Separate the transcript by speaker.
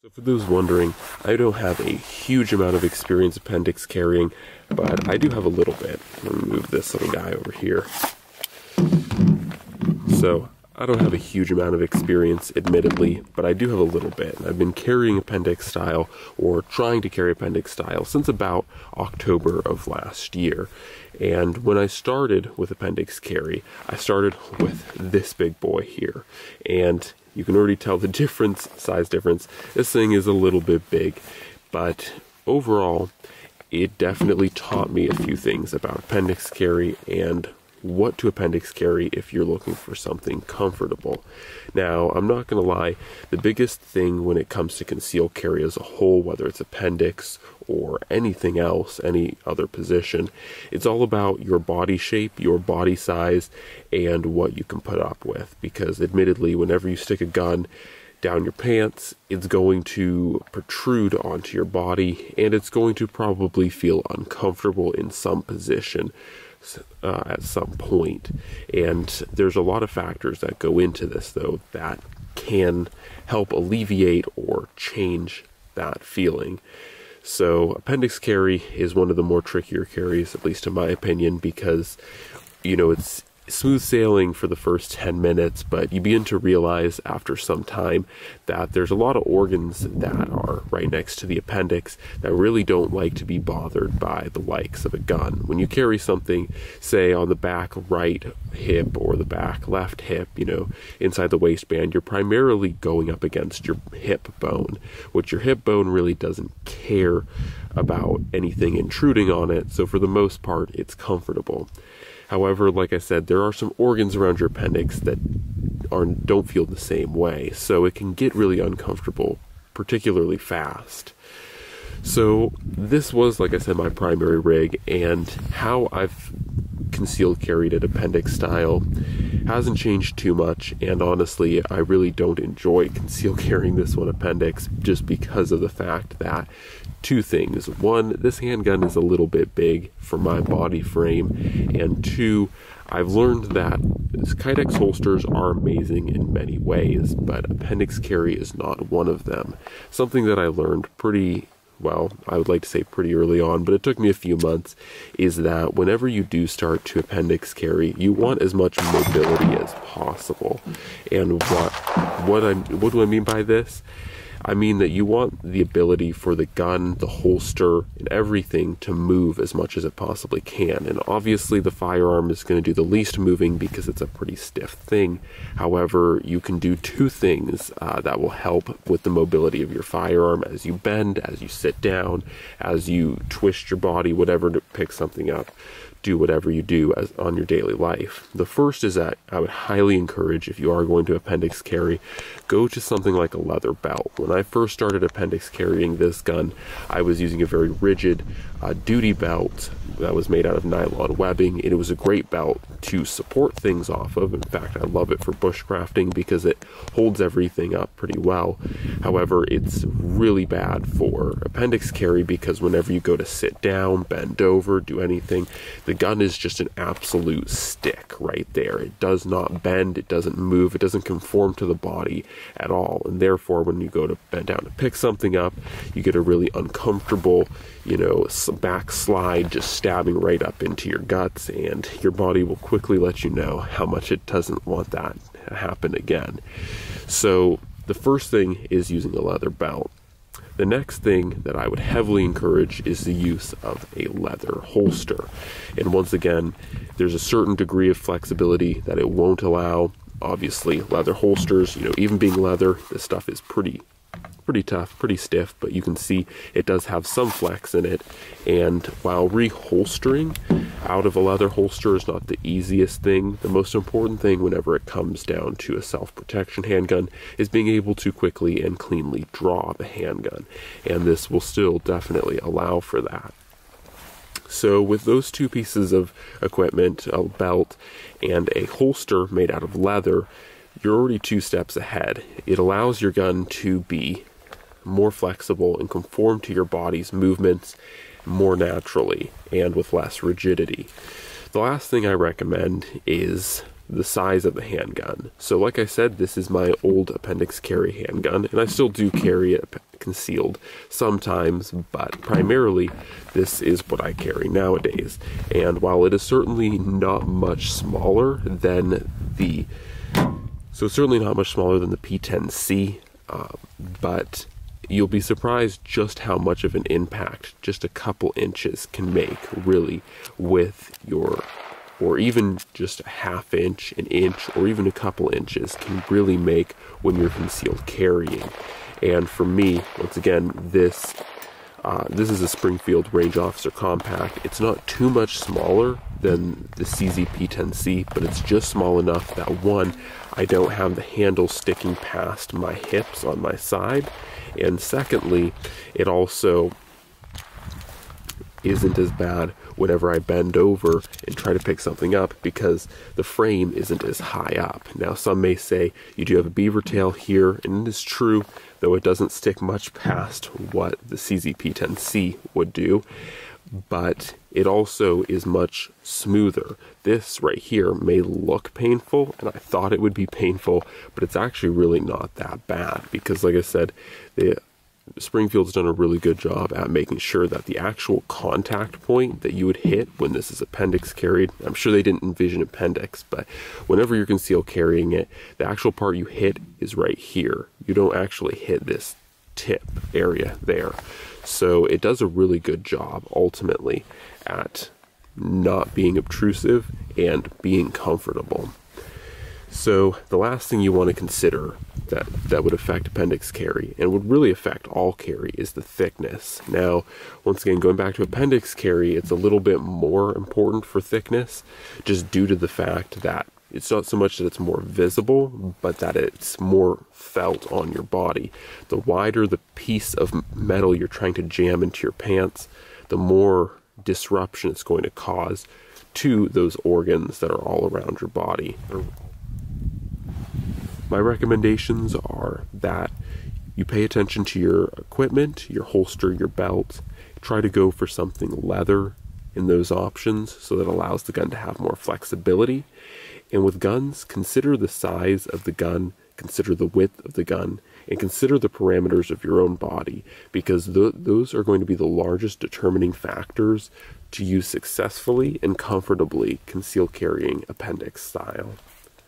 Speaker 1: So for those wondering, I don't have a huge amount of experience appendix carrying, but I do have a little bit. Let me move this little guy over here. So I don't have a huge amount of experience, admittedly, but I do have a little bit. I've been carrying appendix style, or trying to carry appendix style, since about October of last year. And when I started with appendix carry, I started with this big boy here. And you can already tell the difference, size difference. This thing is a little bit big, but overall, it definitely taught me a few things about appendix carry and what to appendix carry if you're looking for something comfortable. Now, I'm not going to lie, the biggest thing when it comes to conceal carry as a whole, whether it's appendix or anything else, any other position, it's all about your body shape, your body size, and what you can put up with. Because admittedly, whenever you stick a gun, down your pants, it's going to protrude onto your body and it's going to probably feel uncomfortable in some position uh, at some point. And there's a lot of factors that go into this, though, that can help alleviate or change that feeling. So, appendix carry is one of the more trickier carries, at least in my opinion, because you know it's smooth sailing for the first 10 minutes, but you begin to realize after some time that there's a lot of organs that are right next to the appendix that really don't like to be bothered by the likes of a gun. When you carry something, say on the back right hip or the back left hip, you know, inside the waistband, you're primarily going up against your hip bone, which your hip bone really doesn't care about anything intruding on it, so for the most part, it's comfortable. However, like I said, there are some organs around your appendix that are don't feel the same way, so it can get really uncomfortable, particularly fast. So this was, like I said, my primary rig, and how I've concealed carried it appendix style hasn't changed too much and honestly I really don't enjoy conceal carrying this one appendix just because of the fact that two things. One, this handgun is a little bit big for my body frame, and two, I've learned that Kydex holsters are amazing in many ways, but appendix carry is not one of them. Something that I learned pretty well, I would like to say pretty early on, but it took me a few months, is that whenever you do start to appendix carry, you want as much mobility as possible. And what what I what do I mean by this? I mean that you want the ability for the gun, the holster, and everything to move as much as it possibly can. And obviously, the firearm is going to do the least moving because it's a pretty stiff thing. However, you can do two things uh, that will help with the mobility of your firearm as you bend, as you sit down, as you twist your body, whatever to pick something up do whatever you do as on your daily life. The first is that I would highly encourage if you are going to appendix carry, go to something like a leather belt. When I first started appendix carrying this gun, I was using a very rigid uh, duty belt that was made out of nylon webbing. It was a great belt to support things off of. In fact, I love it for bushcrafting because it holds everything up pretty well. However, it's really bad for appendix carry because whenever you go to sit down, bend over, do anything, the gun is just an absolute stick right there. It does not bend, it doesn't move, it doesn't conform to the body at all. And therefore, when you go to bend down to pick something up, you get a really uncomfortable, you know, backslide just stabbing right up into your guts, and your body will quickly let you know how much it doesn't want that to happen again. So, the first thing is using a leather belt. The next thing that I would heavily encourage is the use of a leather holster. And once again, there's a certain degree of flexibility that it won't allow. Obviously, leather holsters, you know, even being leather, this stuff is pretty pretty tough, pretty stiff, but you can see it does have some flex in it. And while reholstering out of a leather holster is not the easiest thing, the most important thing whenever it comes down to a self protection handgun is being able to quickly and cleanly draw the handgun. And this will still definitely allow for that. So, with those two pieces of equipment, a belt and a holster made out of leather, you're already two steps ahead. It allows your gun to be more flexible and conform to your body's movements more naturally and with less rigidity. The last thing I recommend is the size of the handgun. So, like I said, this is my old appendix carry handgun, and I still do carry it concealed sometimes, but primarily this is what I carry nowadays. And while it is certainly not much smaller than the so certainly not much smaller than the P10C, uh, but you'll be surprised just how much of an impact just a couple inches can make, really, with your, or even just a half inch, an inch, or even a couple inches can really make when you're concealed carrying. And for me, once again, this uh, this is a Springfield Range Officer Compact. It's not too much smaller than the CZP-10C, but it's just small enough that one, I don't have the handle sticking past my hips on my side, and secondly, it also isn't as bad whenever I bend over and try to pick something up because the frame isn't as high up. Now, some may say you do have a beaver tail here, and it is true, though it doesn't stick much past what the CZP-10C would do, but it also is much smoother. This right here may look painful, and I thought it would be painful, but it's actually really not that bad because, like I said, the Springfield's done a really good job at making sure that the actual contact point that you would hit when this is appendix carried, I'm sure they didn't envision appendix, but whenever you're concealed carrying it, the actual part you hit is right here. You don't actually hit this tip area there. So it does a really good job ultimately at not being obtrusive and being comfortable. So the last thing you want to consider that, that would affect appendix carry and would really affect all carry is the thickness. Now, once again, going back to appendix carry, it's a little bit more important for thickness just due to the fact that it's not so much that it's more visible, but that it's more felt on your body. The wider the piece of metal you're trying to jam into your pants, the more disruption it's going to cause to those organs that are all around your body. My recommendations are that you pay attention to your equipment, your holster, your belt. Try to go for something leather in those options so that allows the gun to have more flexibility and with guns, consider the size of the gun, consider the width of the gun, and consider the parameters of your own body because th- those are going to be the largest determining factors to use successfully and comfortably conceal carrying appendix style.